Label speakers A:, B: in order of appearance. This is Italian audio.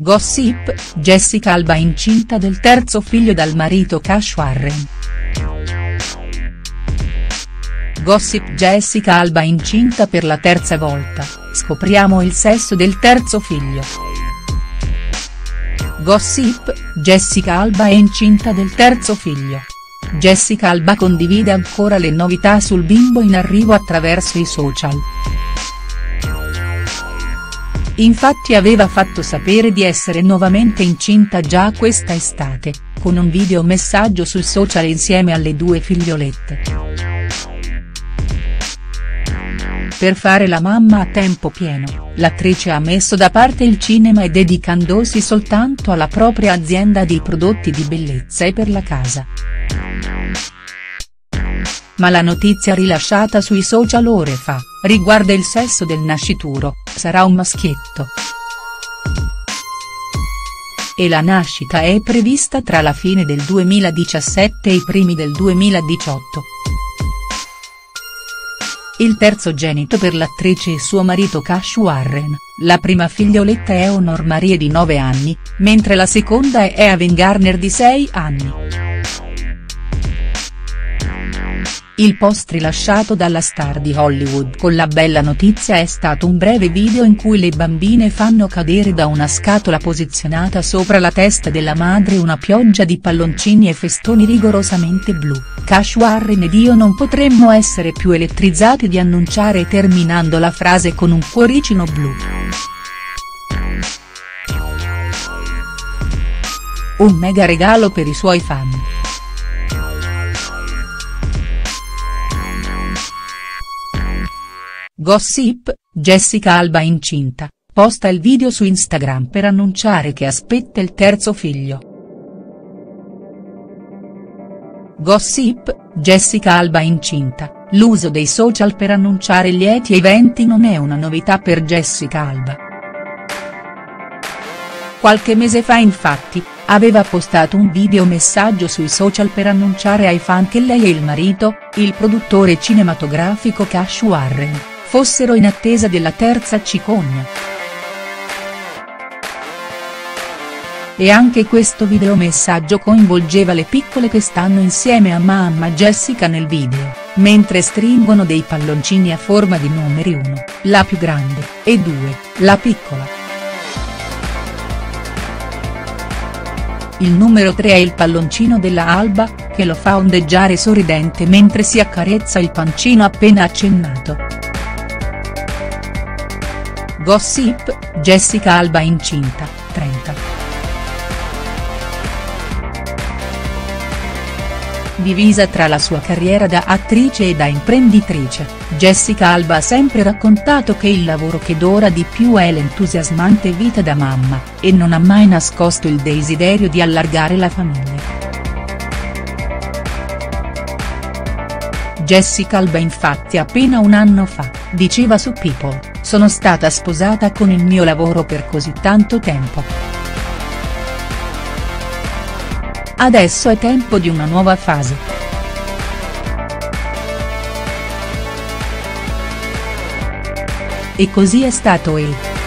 A: Gossip, Jessica Alba incinta del terzo figlio dal marito Cash Warren. Gossip Jessica Alba incinta per la terza volta, scopriamo il sesso del terzo figlio. Gossip, Jessica Alba è incinta del terzo figlio. Jessica Alba condivide ancora le novità sul bimbo in arrivo attraverso i social. Infatti aveva fatto sapere di essere nuovamente incinta già questa estate, con un video messaggio sul social insieme alle due figliolette. Per fare la mamma a tempo pieno, l'attrice ha messo da parte il cinema e dedicandosi soltanto alla propria azienda di prodotti di bellezza e per la casa ma la notizia rilasciata sui social ore fa, riguarda il sesso del nascituro, sarà un maschietto. E la nascita è prevista tra la fine del 2017 e i primi del 2018. Il terzogenito per l'attrice e suo marito Cash Warren, la prima figlioletta è Honor Marie di 9 anni, mentre la seconda è Evan Garner di 6 anni. Il post rilasciato dalla star di Hollywood con la bella notizia è stato un breve video in cui le bambine fanno cadere da una scatola posizionata sopra la testa della madre una pioggia di palloncini e festoni rigorosamente blu, Cash Warren ed io non potremmo essere più elettrizzati di annunciare terminando la frase con un cuoricino blu. Un mega regalo per i suoi fan. Gossip, Jessica Alba incinta, posta il video su Instagram per annunciare che aspetta il terzo figlio. Gossip, Jessica Alba incinta, l'uso dei social per annunciare lieti eventi non è una novità per Jessica Alba. Qualche mese fa infatti, aveva postato un video messaggio sui social per annunciare ai fan che lei e il marito, il produttore cinematografico Cash Warren, fossero in attesa della terza cicogna. E anche questo videomessaggio coinvolgeva le piccole che stanno insieme a mamma Jessica nel video, mentre stringono dei palloncini a forma di numeri 1, la più grande, e 2, la piccola. Il numero 3 è il palloncino della Alba, che lo fa ondeggiare sorridente mentre si accarezza il pancino appena accennato. Gossip, Jessica Alba incinta, 30. Divisa tra la sua carriera da attrice e da imprenditrice, Jessica Alba ha sempre raccontato che il lavoro che dora di più è l'entusiasmante vita da mamma, e non ha mai nascosto il desiderio di allargare la famiglia. Jessica Alba infatti appena un anno fa, diceva su People, sono stata sposata con il mio lavoro per così tanto tempo. Adesso è tempo di una nuova fase. E così è stato e.